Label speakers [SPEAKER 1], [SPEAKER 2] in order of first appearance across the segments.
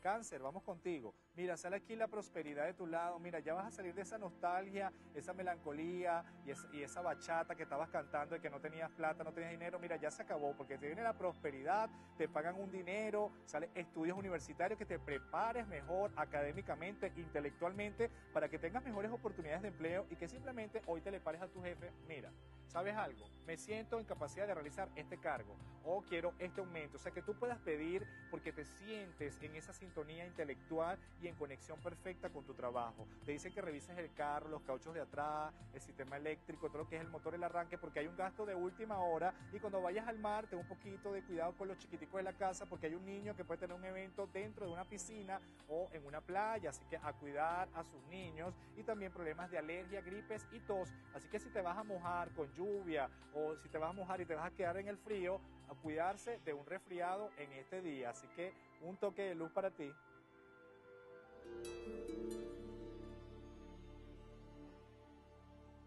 [SPEAKER 1] Cáncer, vamos contigo. Mira, sale aquí la prosperidad de tu lado. Mira, ya vas a salir de esa nostalgia, esa melancolía y, y esa bachata que estabas cantando de que no tenías plata, no tenías dinero. Mira, ya se acabó porque te viene la prosperidad, te pagan un dinero, sale estudios universitarios que te prepares mejor académicamente, intelectualmente, para que tengas mejores oportunidades de empleo y que simplemente hoy te le pares a tu jefe. Mira, ¿sabes algo? Me siento en capacidad de realizar este cargo o quiero este aumento. O sea, que tú puedas pedir porque te sientes en esa sintonía intelectual y en conexión perfecta con tu trabajo. Te dicen que revises el carro, los cauchos de atrás, el sistema eléctrico, todo lo que es el motor, el arranque, porque hay un gasto de última hora y cuando vayas al mar, ten un poquito de cuidado con los chiquiticos de la casa porque hay un niño que puede tener un evento dentro de una piscina o en una playa, así que a cuidar a sus niños y también problemas de alergia, gripes y tos. Así que si te vas a mojar con lluvia o si te vas a mojar y te vas a quedar en el frío, a cuidarse de un resfriado en este día. Así que un toque de luz para ti.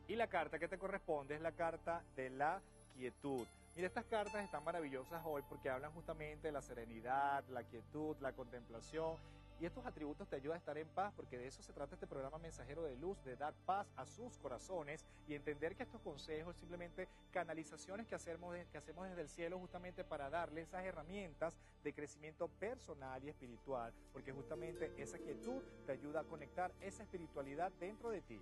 [SPEAKER 1] Y la carta que te corresponde es la carta de la quietud. Mira, estas cartas están maravillosas hoy porque hablan justamente de la serenidad, la quietud, la contemplación y estos atributos te ayudan a estar en paz, porque de eso se trata este programa Mensajero de Luz, de dar paz a sus corazones y entender que estos consejos simplemente canalizaciones que hacemos, que hacemos desde el cielo justamente para darle esas herramientas de crecimiento personal y espiritual, porque justamente esa quietud te ayuda a conectar esa espiritualidad dentro de ti.